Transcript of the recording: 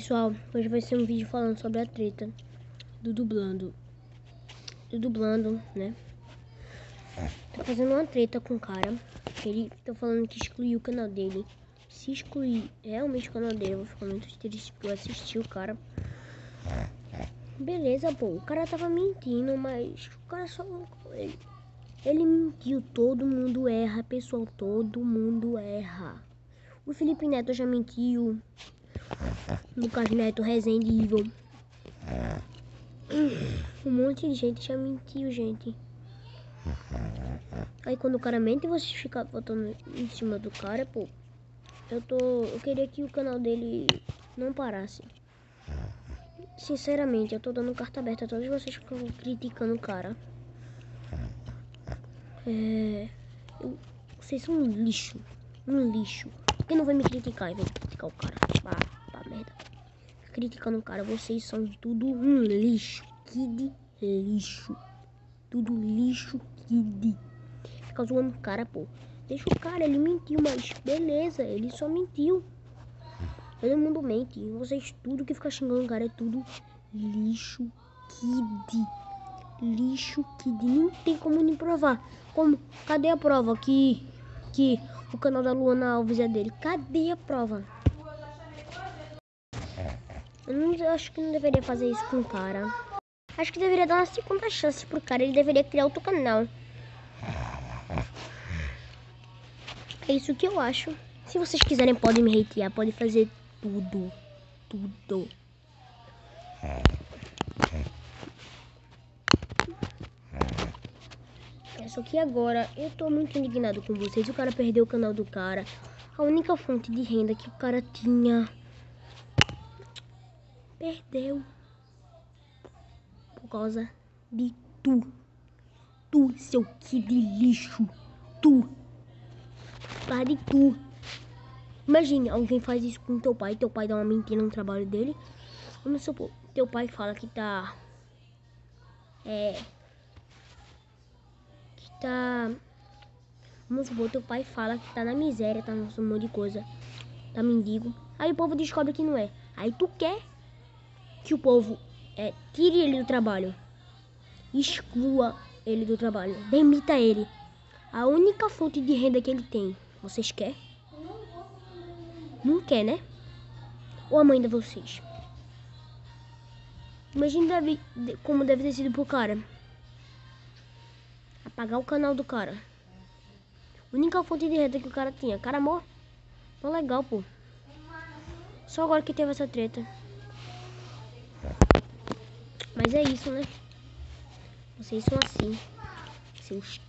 Pessoal, hoje vai ser um vídeo falando sobre a treta do dublando. Do dublando, né? Tô fazendo uma treta com o cara. Ele tá falando que excluiu o canal dele. Se excluir realmente o canal dele, eu vou ficar muito triste porque eu assisti o cara. Beleza, pô. O cara tava mentindo, mas o cara só. Ele, ele mentiu. Todo mundo erra, pessoal. Todo mundo erra. O Felipe Neto já mentiu. Lucas Neto, Rezende Evil. Um monte de gente já mentiu, gente. Aí quando o cara mente, você fica botando em cima do cara, pô. Eu tô. Eu queria que o canal dele não parasse. Sinceramente, eu tô dando carta aberta a todos vocês que estão criticando o cara. É. Eu, vocês são um lixo. Um lixo. Que não vai me criticar em vez de criticar o cara? Bah, bah merda. Criticando o cara, vocês são tudo um lixo. Kid lixo. Tudo lixo, kid. Fica zoando o cara, pô. Deixa o cara, ele mentiu, mas beleza, ele só mentiu. Todo mundo mente. Vocês tudo que fica xingando o cara é tudo lixo, kid. Lixo, kid. Não tem como nem provar. Como? Cadê a prova que, que o canal da Luana Alves é dele? Cadê a prova? Eu, não, eu acho que não deveria fazer isso com o cara. Acho que deveria dar uma segunda chance pro cara. Ele deveria criar outro canal. É isso que eu acho. Se vocês quiserem, podem me hatear. Podem fazer tudo. Tudo. Só que agora eu tô muito indignado com vocês. O cara perdeu o canal do cara. A única fonte de renda que o cara tinha. Perdeu. Por causa de tu. Tu, seu que de lixo. Tu. Pare tu. Imagine, alguém faz isso com teu pai, teu pai dá uma mentira no trabalho dele. Vamos supor, teu pai fala que tá. É. Tá. Vamos supor, teu pai fala que tá na miséria, tá um monte de coisa. Tá mendigo. Aí o povo descobre que não é. Aí tu quer que o povo é, tire ele do trabalho. Exclua ele do trabalho. Demita ele. A única fonte de renda que ele tem. Vocês querem? Não quer, né? Ou a mãe de vocês? Imagina como deve ter sido pro cara. Apagar o canal do cara. Única fonte de renda que o cara tinha. Cara mó. Mó legal, pô. Só agora que teve essa treta. Mas é isso, né? Vocês são assim. Seus